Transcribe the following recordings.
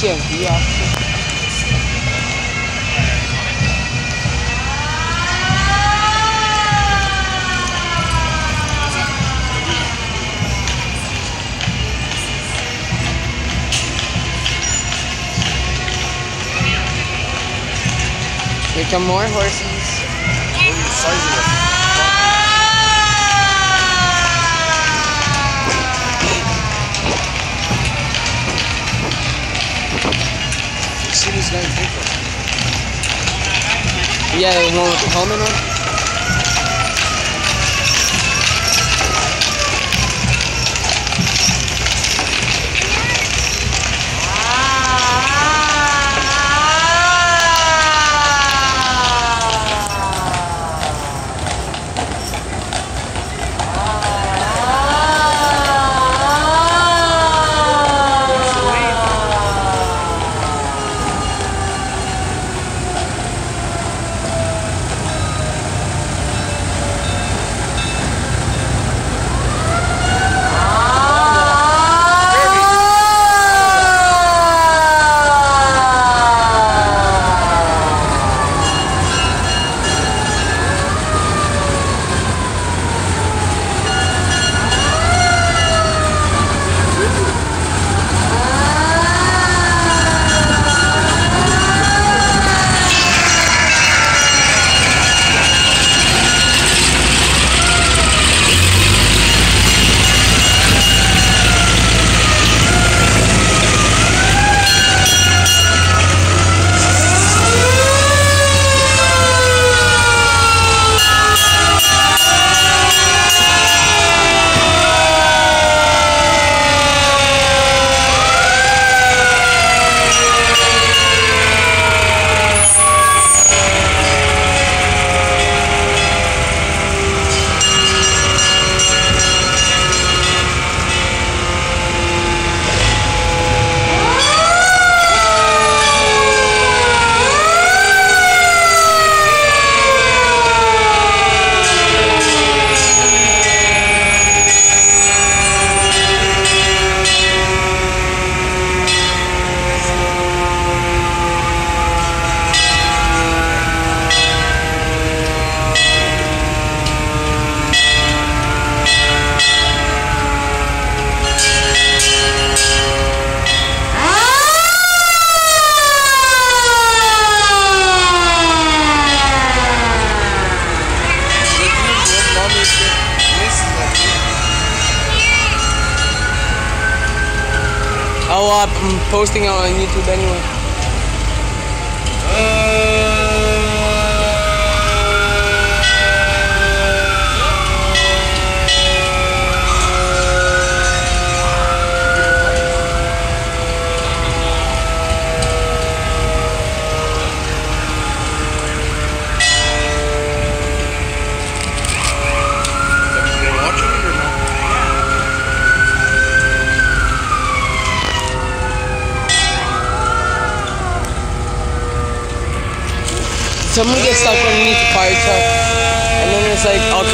another Here come more horses. Yeah, the one with the helmet on. Uh, I'm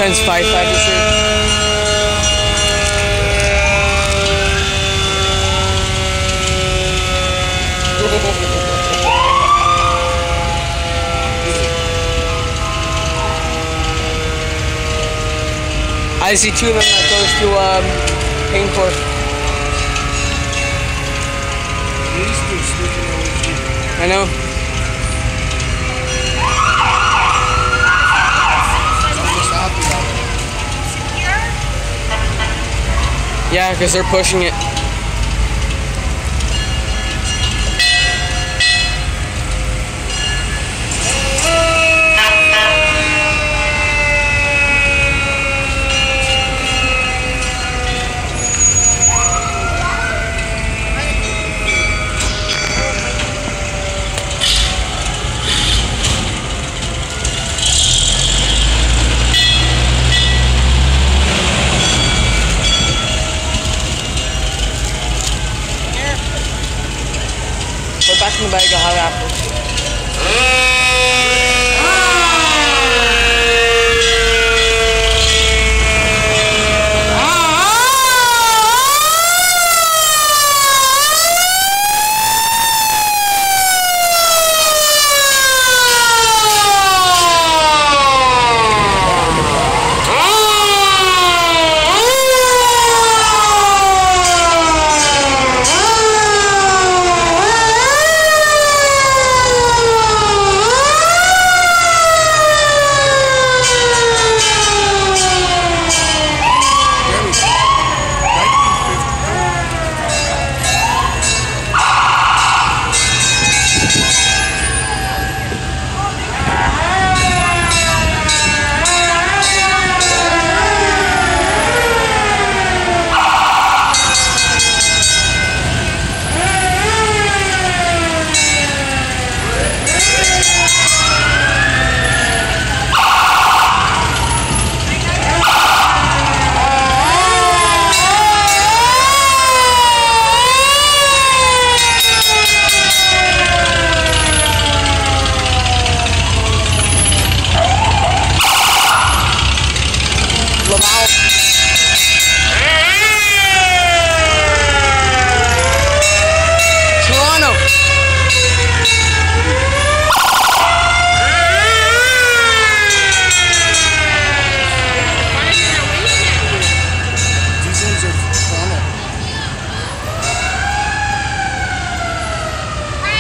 I see two of them that goes to um, here. I know. Yeah, because they're pushing it.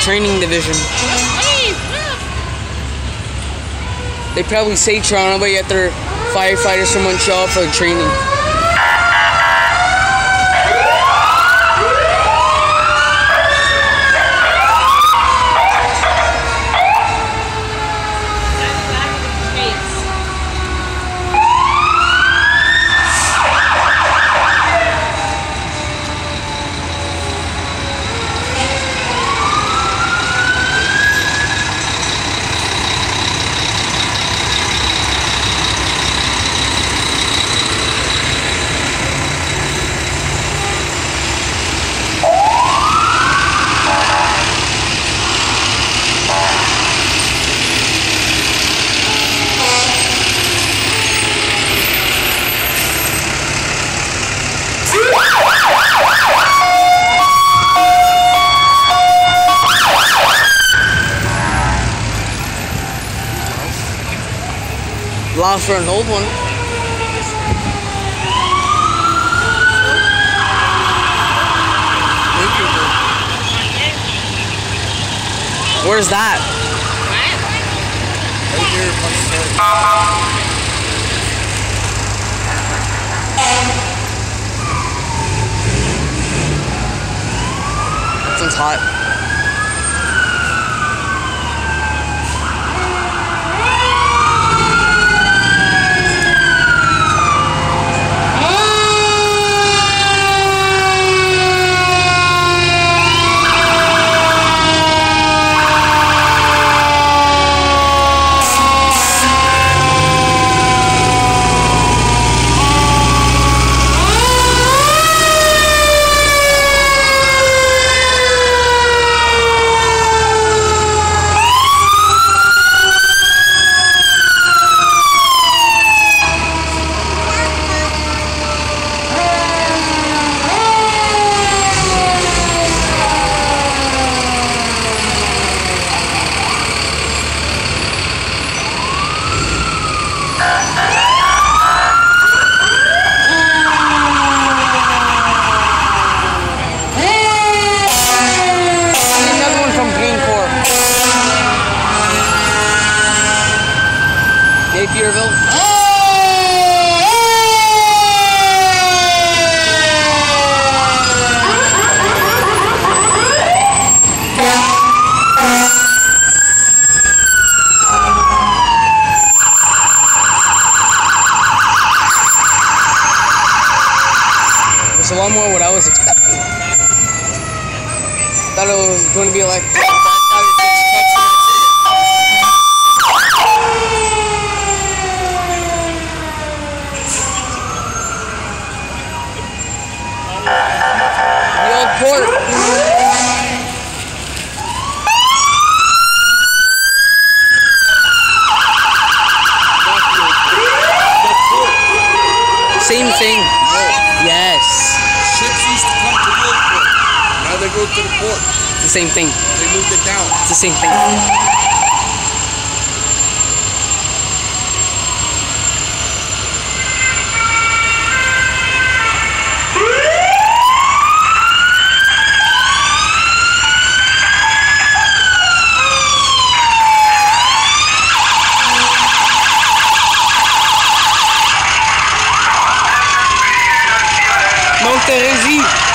Training division. They probably say Toronto, but yet they're firefighters from Montreal for training. Lost for an old one. Where's that? Punch hot. Yes. Ships used to come to Wilport. Now they go to the port. It's the same thing. They moved it down. It's the same thing. Terezinho.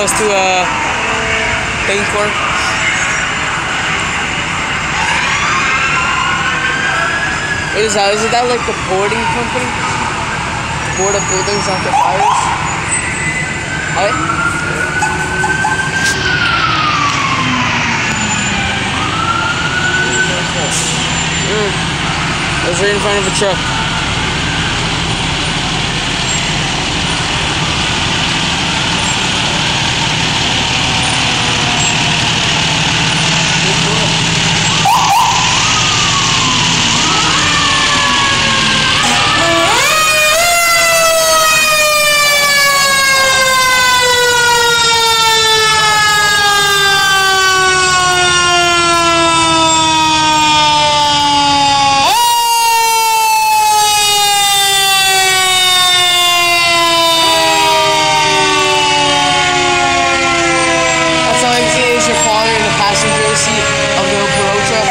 Goes to uh, Bangkok. What is that? Isn't that like the boarding company? To board up buildings after fires? Right? Mm. I was right in front of a truck. That's all I'm seeing is your father in the passenger seat of the Opero truck.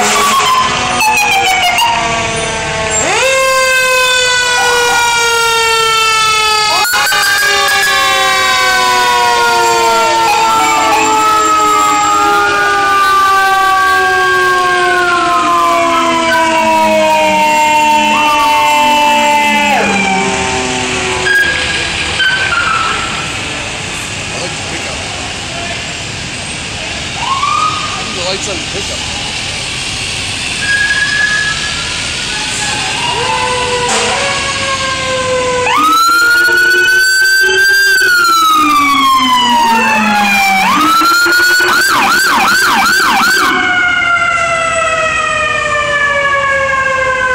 I like the pickup. Look at the pickup.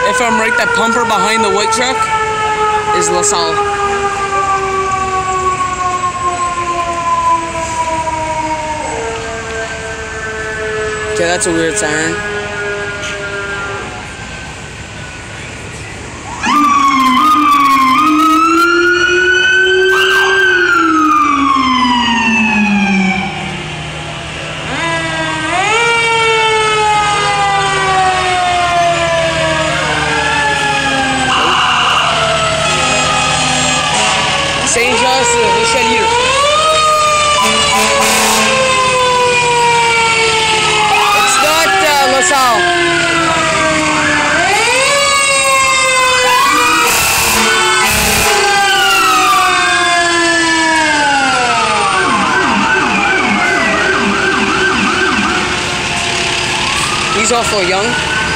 If I'm right, that pumper behind the white truck is LaSalle. Okay, that's a weird siren. He's awful young.